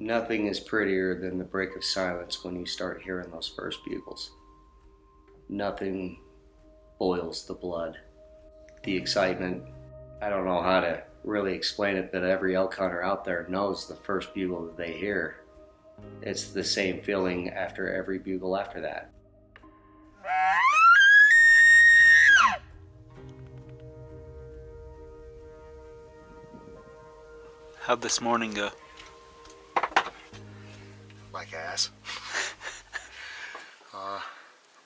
Nothing is prettier than the break of silence when you start hearing those first bugles. Nothing boils the blood. The excitement, I don't know how to really explain it, but every elk hunter out there knows the first bugle that they hear. It's the same feeling after every bugle after that. How'd this morning go? Like ass. uh,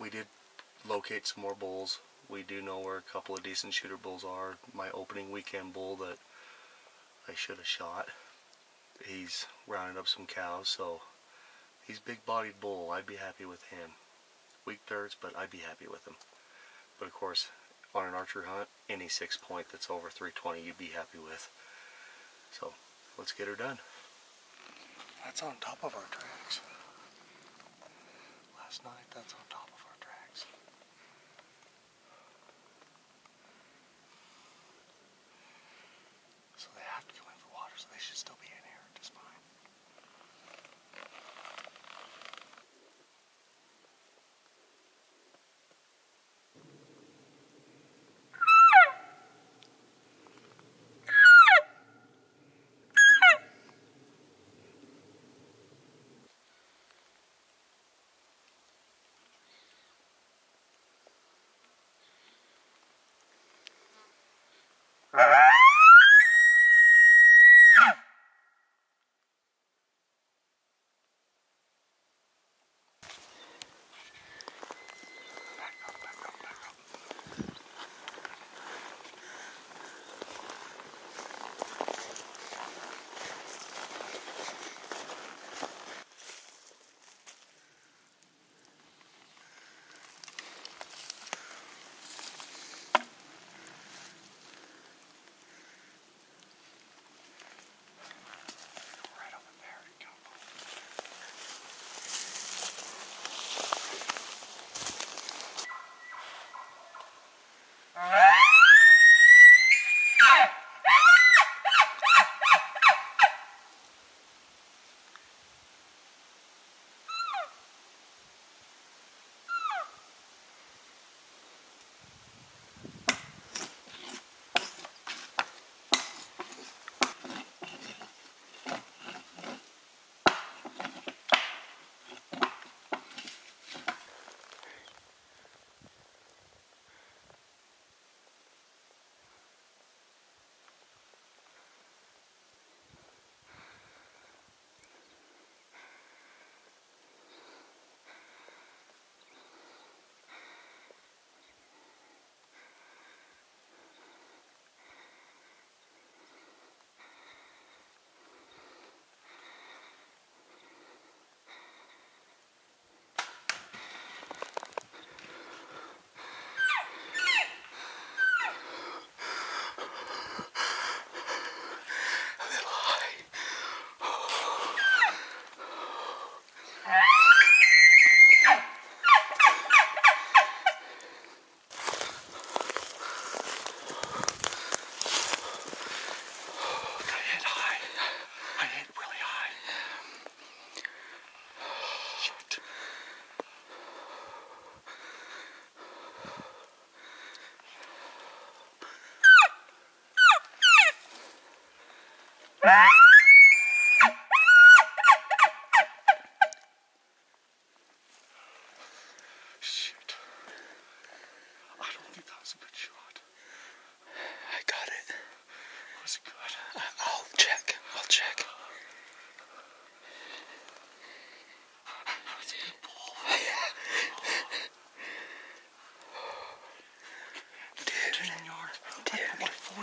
we did locate some more bulls. We do know where a couple of decent shooter bulls are. My opening weekend bull that I should have shot. He's rounded up some cows, so he's big bodied bull. I'd be happy with him. Weak thirds, but I'd be happy with him. But of course, on an archer hunt, any six point that's over 320 you'd be happy with. So let's get her done. That's on top of our tracks. Last night, that's on top of our tracks. So they have to go in for water, so they should still be in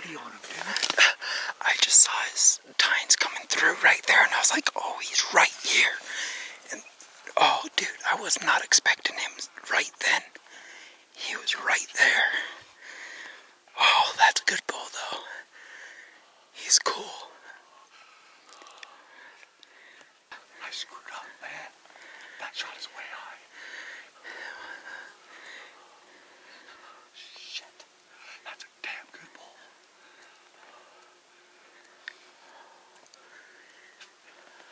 put my 40 on him, dude. I just saw his tines coming through right there, and I was like, oh, he's right here. And oh, dude, I was not expecting him right then. He was right there. Oh, that's a good bull, though. He's cool. I screwed up, man. That shot is way high. Shit. That's a damn good ball.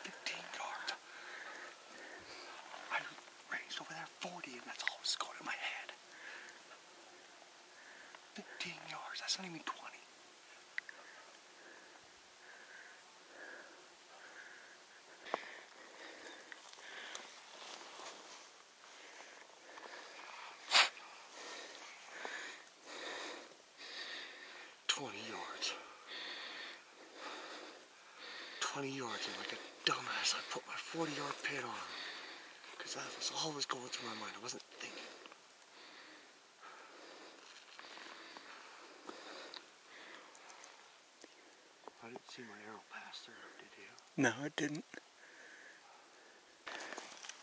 Fifteen Not even 20. Twenty yards. Twenty yards, and like a dumbass, I put my forty-yard pin on. Because that was always going through my mind. I wasn't thinking. I didn't see my arrow pass through, did you? No, it didn't.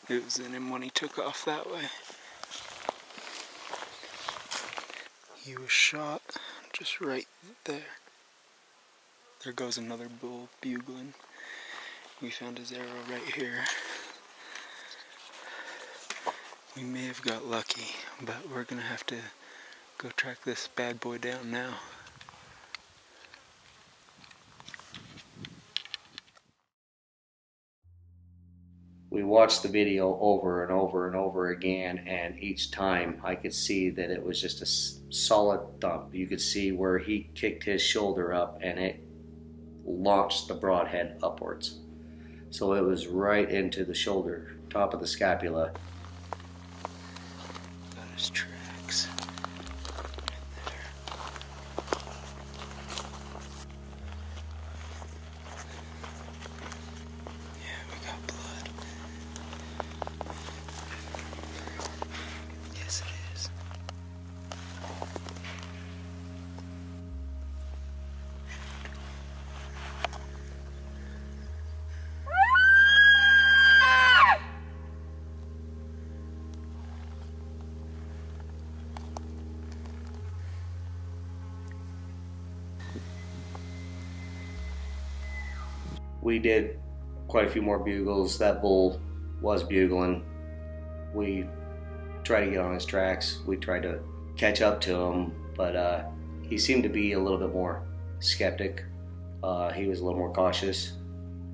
It was in him when he took off that way. He was shot just right there. There goes another bull bugling. We found his arrow right here. We may have got lucky, but we're gonna have to go track this bad boy down now. we the video over and over and over again, and each time I could see that it was just a solid thump. You could see where he kicked his shoulder up and it launched the broadhead upwards. So it was right into the shoulder, top of the scapula. Got his tracks. We did quite a few more bugles. That bull was bugling. We tried to get on his tracks. We tried to catch up to him, but uh, he seemed to be a little bit more skeptic. Uh, he was a little more cautious.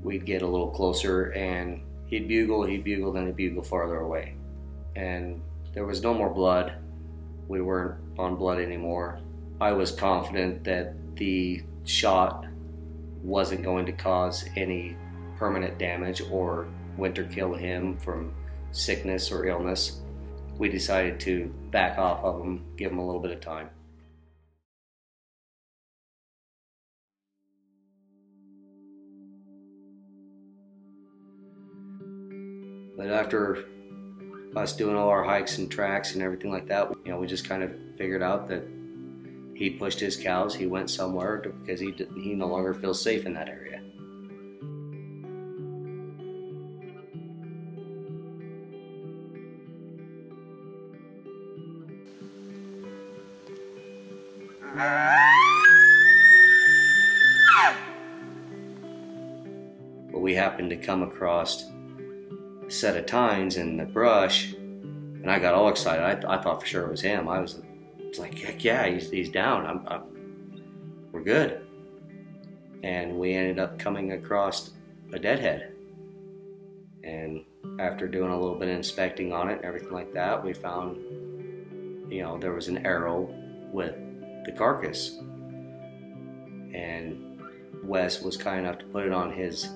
We'd get a little closer, and he'd bugle, he'd bugle, then he'd bugle farther away. And there was no more blood. We weren't on blood anymore. I was confident that the shot wasn't going to cause any permanent damage or winter kill him from sickness or illness. We decided to back off of him, give him a little bit of time. But after us doing all our hikes and tracks and everything like that, you know, we just kind of figured out that he pushed his cows. He went somewhere because he he no longer feels safe in that area. But we happened to come across a set of tines in the brush, and I got all excited. I, th- I thought for sure it was him. I was it's like, heck yeah, he's, he's down. I'm, I'm, we're good. And we ended up coming across a deadhead. And after doing a little bit of inspecting on it and everything like that, we found, you know, there was an arrow with the carcass. And Wes was kind enough to put it on his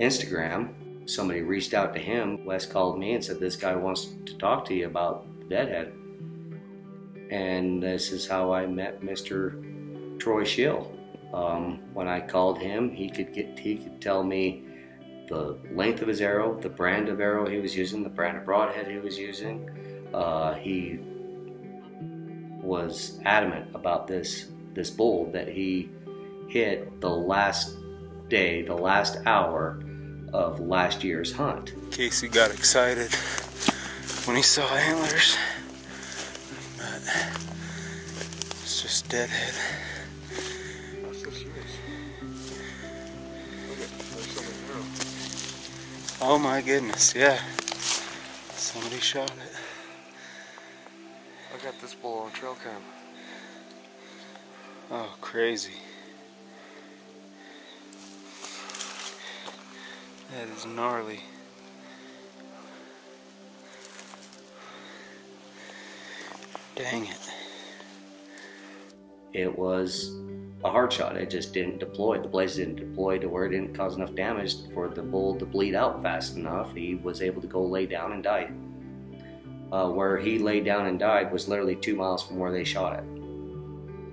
Instagram. Somebody reached out to him. Wes called me and said, This guy wants to talk to you about the deadhead and this is how I met Mr. Troy Schill. Um, when I called him, he could get he could tell me the length of his arrow, the brand of arrow he was using, the brand of broadhead he was using. Uh, he was adamant about this this bull that he hit the last day, the last hour of last year's hunt. Casey got excited when he saw antlers. It's just deadhead. That's so serious. Look at there's so many arrows. Oh my goodness, yeah. Somebody shot it. I got this bull on trail cam. Oh, crazy. That is gnarly. Dang it. it was a hard shot. It just didn't deploy. The blaze didn't deploy to where it didn't cause enough damage for the bull to bleed out fast enough. He was able to go lay down and die. Uh, where he laid down and died was literally two miles from where they shot it.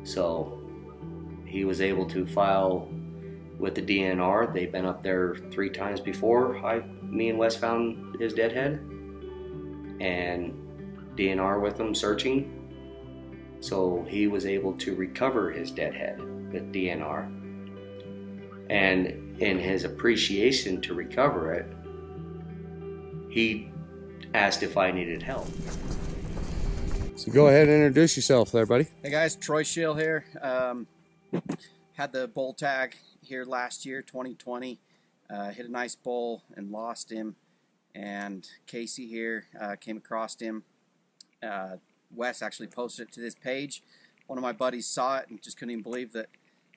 So he was able to file with the DNR. They've been up there three times before. I, me and Wes found his dead head, and DNR with him searching. So he was able to recover his dead head with DNR. And in his appreciation to recover it, he asked if I needed help. So go ahead and introduce yourself there, buddy. Hey guys, Troy Schill here. Um, had the bull tag here last year, 2020. Uh, hit a nice bull and lost him. And Casey here uh, came across him. Uh, Wes actually posted it to this page. One of my buddies saw it and just couldn't even believe that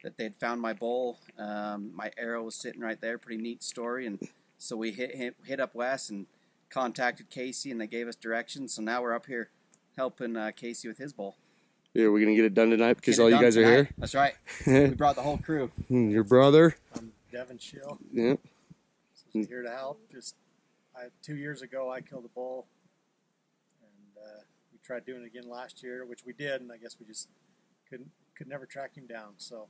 that they'd found my bull. Um, my arrow was sitting right there. Pretty neat story. And so we hit hit, hit up Wes and contacted Casey, and they gave us directions. So now we're up here helping uh, Casey with his bull. Yeah, we're gonna get it done tonight because all you done guys are here. That's right. we brought the whole crew. Your brother. I'm Devin Schill. Yep. Just here to help. Just I, two years ago, I killed a bull, and we tried doing it again last year, which we did, and I guess we just couldn't could never track him down. So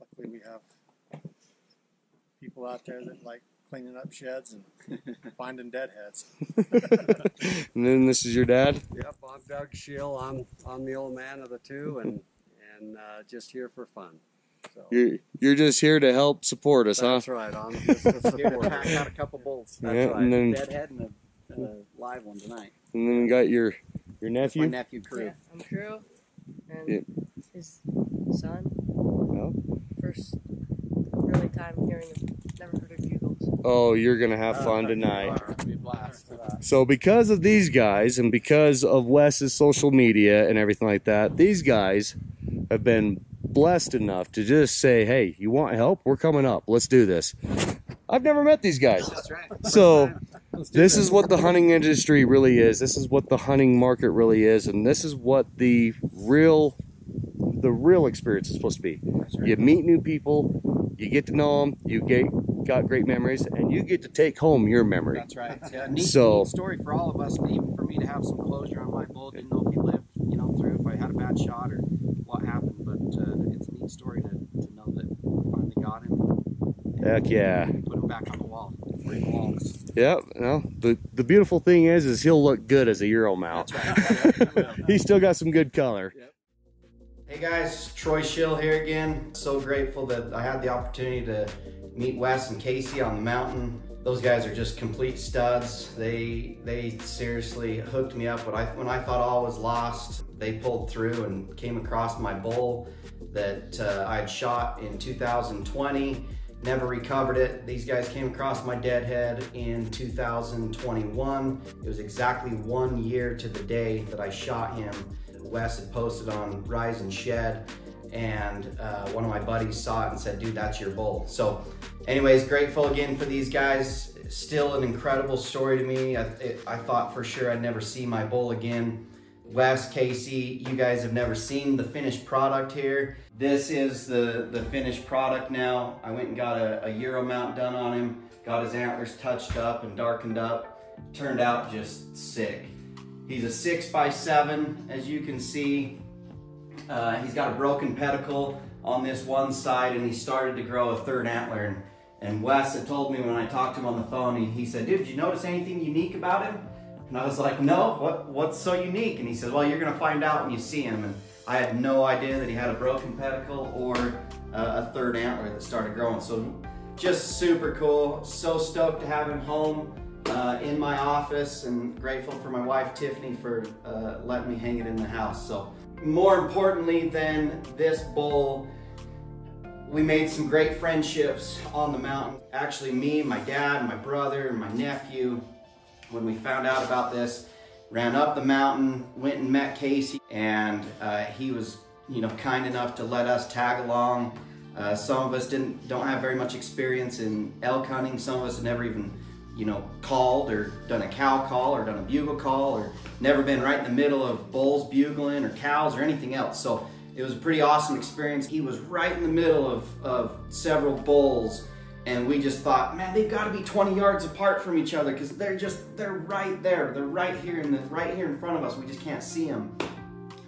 luckily, we have people out there that like cleaning up sheds and finding deadheads. And then this is your dad. Yep, I'm Doug Schill. I'm I'm the old man of the two, and and uh, just here for fun. So You're you're just here to help support us, huh? that's right. I'm just a Here to supporter. pack out a couple bulls. That's Yeah, right. and then Deadhead and a, a live one tonight. and then we got your your My nephew. nephew crew. Yeah, I'm Crew, and Yeah. his son. Oh. First really time hearing of Never Heard of Bugles. Oh, you're gonna have fun uh, tonight. Be a blast. So because of these guys and because of Wes's social media and everything like that, these guys have been blessed enough to just say, "Hey, you want help? We're coming up. Let's do this." I've never met these guys. That's right. So this is what the hunting industry really is. This is what the hunting market really is, and this is what the real the real experience is supposed to be. You meet new people, you get to know them, you get got great memories, and you get to take home your memory. That's right. Yeah, neat, So- neat story for all of us, and even for me to have some closure on my bull. Didn't know if he lived, you know, through if I had a bad shot or what happened, but uh, it's a neat story to, to know that we finally got him, Heck yeah. put him back on the he belongs. Yep. No, the the beautiful thing is, is he'll look good as a Euro mount. Right. He's still got some good color. Hey guys, Troy Schill here again. So grateful that I had the opportunity to meet Wes and Casey on the mountain. Those guys are just complete studs. They they seriously hooked me up when I when I thought all was lost. They pulled through and came across my bull that uh, I had shot in 2020. Never recovered it. These guys came across my dead head in 2021. It was exactly one year to the day that I shot him. Wes had posted on Rise and Shed, and uh, one of my buddies saw it and said, "Dude, that's your bull." So, anyways, grateful again for these guys. Still an incredible story to me. I, it, I thought for sure I'd never see my bull again. Wes, Casey, you guys have never seen the finished product here. This is the, the finished product now. I went and got a, a Euro mount done on him, got his antlers touched up and darkened up. Turned out just sick. He's a six by seven, as you can see. Uh, he's got a broken pedicle on this one side and he started to grow a third antler. And, and Wes had told me when I talked to him on the phone, he, he said, dude, did you notice anything unique about him? And I was like, no, what, what's so unique? And he said, well, you're gonna find out when you see him. And I had no idea that he had a broken pedicle or uh, a third antler that started growing. So just super cool. So stoked to have him home uh, in my office and grateful for my wife Tiffany for uh, letting me hang it in the house. So more importantly than this bull, we made some great friendships on the mountain. Actually, me, my dad, my brother, and my nephew, when we found out about this, ran up the mountain, went and met Casey, and uh, he was, you know, kind enough to let us tag along. Uh, some of us didn't don't have very much experience in elk hunting. Some of us had never even, you know, called or done a cow call or done a bugle call or never been right in the middle of bulls bugling or cows or anything else. So It was a pretty awesome experience. He was right in the middle of, of several bulls and we just thought, man, they've got to be 20 yards apart from each other because they're just, they're right there. They're right here in the, right here in front of us. We just can't see them.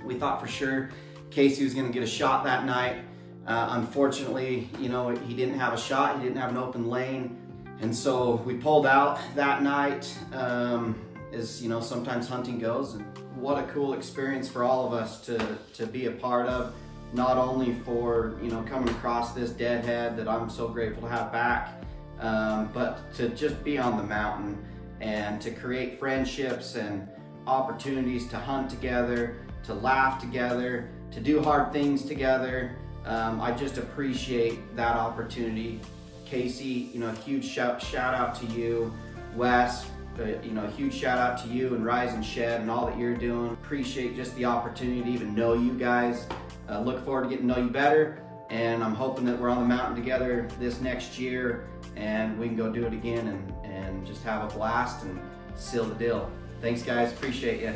We thought for sure Casey was gonna get a shot that night. Uh, unfortunately, you know, he didn't have a shot. He didn't have an open lane. And so we pulled out that night, um, as you know, sometimes hunting goes. And what a cool experience for all of us to, to be a part of not only for you know coming across this deadhead that I'm so grateful to have back, um, but to just be on the mountain and to create friendships and opportunities to hunt together, to laugh together, to do hard things together. Um, I just appreciate that opportunity. Casey, you know, a huge shout, shout out to you. Wes, uh, you know, a huge shout out to you and Rise and Shed and all that you're doing. Appreciate just the opportunity to even know you guys. Uh, look forward to getting to know you better. And I'm hoping that we're on the mountain together this next year and we can go do it again and, and just have a blast and seal the deal. Thanks guys, appreciate you.